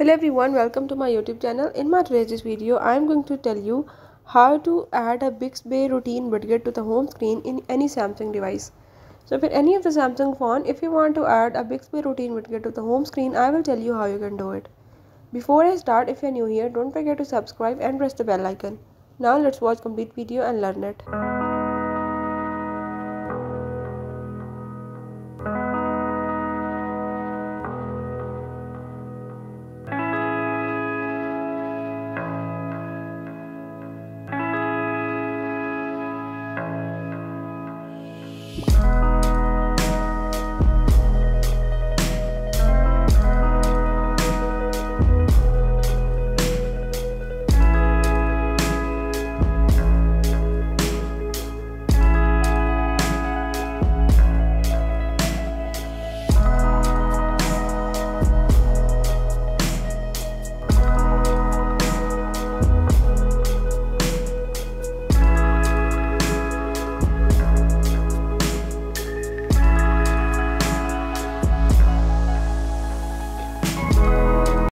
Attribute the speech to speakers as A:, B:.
A: Hello everyone, welcome to my YouTube channel. In my today's video, I am going to tell you how to add a Bixby routine widget to the home screen in any Samsung device. So for any of the Samsung phone, if you want to add a Bixby routine widget to the home screen, I will tell you how you can do it. Before I start, if you're new here, don't forget to subscribe and press the bell icon. Now let's watch complete video and learn it. Bye.